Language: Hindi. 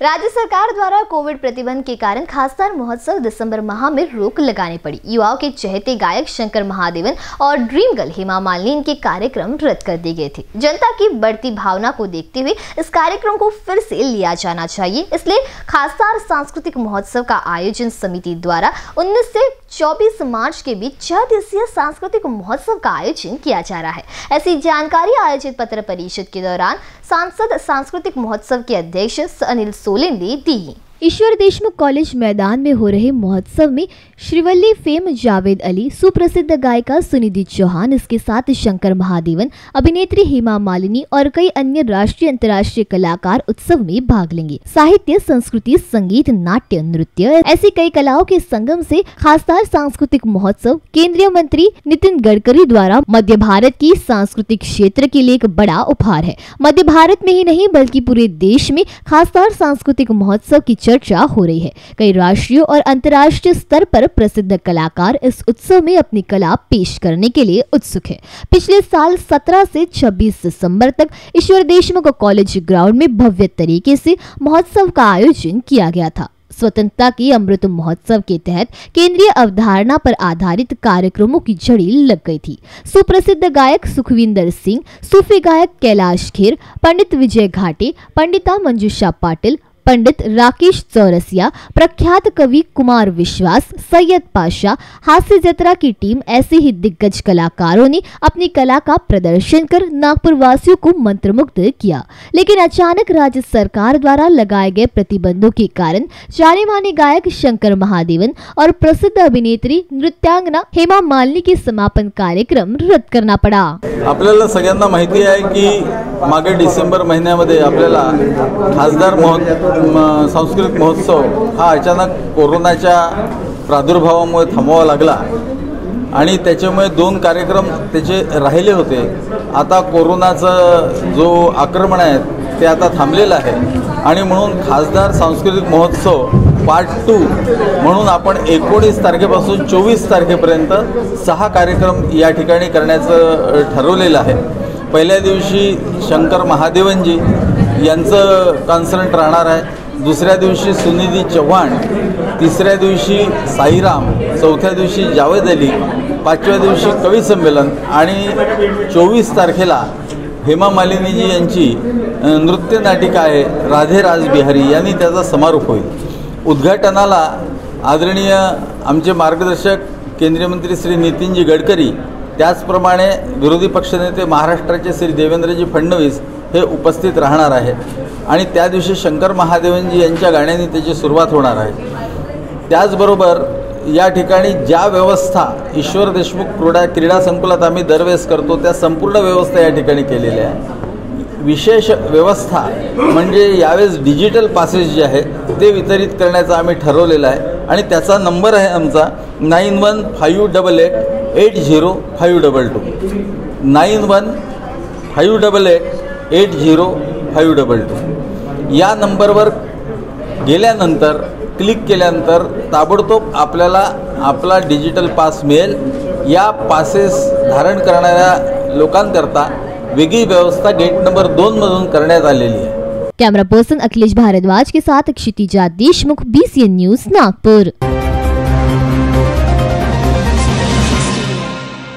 राज्य सरकार द्वारा कोविड प्रतिबंध के कारण खासदार महोत्सव दिसंबर माह में रोक लगानी पड़ी। युवाओं के चहेते गायक शंकर महादेवन और ड्रीम गर्ल हेमा मालिनी के कार्यक्रम रद्द कर दिए गए थे। जनता की बढ़ती भावना को देखते हुए इस कार्यक्रम को फिर से लिया जाना चाहिए। इसलिए खासदार सांस्कृतिक महोत्सव का आयोजन समिति द्वारा 19 से 24 मार्च के बीच छह दिवसीय सांस्कृतिक महोत्सव का आयोजन किया जा रहा है। ऐसी जानकारी आयोजित पत्र परिषद के दौरान सांसद सांस्कृतिक महोत्सव के अध्यक्ष अनिल सोलेन दी ईश्वर देशमुख कॉलेज मैदान में हो रहे महोत्सव में श्रीवल्ली फेम जावेद अली, सुप्रसिद्ध गायिका सुनिधि चौहान, इसके साथ शंकर महादेवन, अभिनेत्री हेमा मालिनी और कई अन्य राष्ट्रीय अंतर्राष्ट्रीय कलाकार उत्सव में भाग लेंगे। साहित्य, संस्कृति, संगीत, नाट्य, नृत्य ऐसी कई कलाओं के संगम से खासदार सांस्कृतिक महोत्सव केंद्रीय मंत्री नितिन गडकरी द्वारा मध्य भारत की सांस्कृतिक क्षेत्र के लिए एक बड़ा उपहार है। मध्य भारत में ही नहीं, बल्कि पूरे देश में खासदार सांस्कृतिक महोत्सव की चर्चा हो रही है। कई राष्ट्रीय और अंतर्राष्ट्रीय स्तर पर प्रसिद्ध कलाकार इस उत्सव में अपनी कला पेश करने के लिए उत्सुक है। पिछले साल 17 से 26 दिसंबर तक ईश्वर देशमुख कॉलेज ग्राउंड में भव्य तरीके से महोत्सव का आयोजन किया गया था। स्वतंत्रता की अमृत महोत्सव के तहत केंद्रीय अवधारणा पर आधारित कार्यक्रमों की झड़ी लग गई थी। सुप्रसिद्ध गायक सुखविंदर सिंह, सूफी गायक कैलाश खेर, पंडित विजय घाटे, पंडिता मंजूषा पाटिल पंडित राकेश चौरसिया, प्रख्यात कवि कुमार विश्वास, सैयद पाशा, हास्य जत्रा की टीम ऐसे ही दिग्गज कलाकारों ने अपनी कला का प्रदर्शन कर नागपुर वासियों को मंत्रमुग्ध किया। लेकिन अचानक राज्य सरकार द्वारा लगाए गए प्रतिबंधों के कारण जाने माने गायक शंकर महादेवन और प्रसिद्ध अभिनेत्री नृत्यांगना हेमा मालिनी के समापन कार्यक्रम रद्द करना पड़ा। आपल्याला सगळ्यांना माहिती आहे की मागे डिसेंबर महिन्यामध्ये आपल्याला खासदार म- सांस्कृतिक महोत्सव हा अचानक कोरोनाच्या प्रादुर्भावामुळे थांबवावा लागला. आणि त्याच्यामुळे दोन कार्यक्रम त्याचे राहिले होते. आता कोरोनाचं जो आक्रमण आहे ते आता थांबलेलं आहे. आणि म्हणून खासदार सांस्कृतिक महोत्सव पार्ट टू म्हणून आपण एकोणीस तारखेपासून चोवीस तारखेपर्यंत सहा कार्यक्रम या ठिकाणी करण्याचं ठरवलेलं आहे. पहिल्या दिवशी शंकर महादेवनजी यांचं कॉन्सर्ट राहणार आहे. दुसऱ्या दिवशी सुनिधी चव्हाण तिसऱ्या दिवशी साईराम चौथ्या दिवशी जावेद अली पाचव्या दिवशी कवी संमेलन आणि चोवीस तारखेला हेमा मालिनीजी यांची नृत्य नाटिका आहे राधे राजबिहारी यांनी त्याचा समारोप होईल. उद्घाटनाला आदरणीय आमचे मार्गदर्शक केंद्रीय मंत्री श्री नितीनजी गडकरी त्याचप्रमाणे विरोधी पक्षनेते महाराष्ट्राचे श्री देवेंद्रजी फडणवीस हे उपस्थित राहणार आहेत. आणि त्या दिवशी शंकर महादेवनजी यांच्या गाण्याने त्याची सुरुवात होणार आहे. त्याचबरोबर या ठिकाणी ज्या व्यवस्था ईश्वर देशमुख क्रीडा क्रीडा संकुलात आम्ही दरवेळेस करतो त्या संपूर्ण व्यवस्था या ठिकाणी केलेल्या आहे विशेष व्यवस्था म्हणजे यावेळेस डिजिटल पासेस जे आहेत ते वितरित करण्याचं आम्ही ठरवलेलं आहे. आणि त्याचा नंबर आहे आमचा nine one five double eight eight zero five double two. Nine one five double eight eight zero five double two. या नंबरवर गेल्यानंतर क्लिक केल्यानंतर ताबडतोब आपल्याला आपला डिजिटल पास मिळेल. या पासेस धारण करणाऱ्या लोकांकरता वेगळी व्यवस्था गेट नंबर दोनमधून करण्यात आलेली आहे. कैमरा पर्सन अखिलेश भारद्वाज के साथ क्षितिजा देशमुख बी न्यूज़ नागपुर।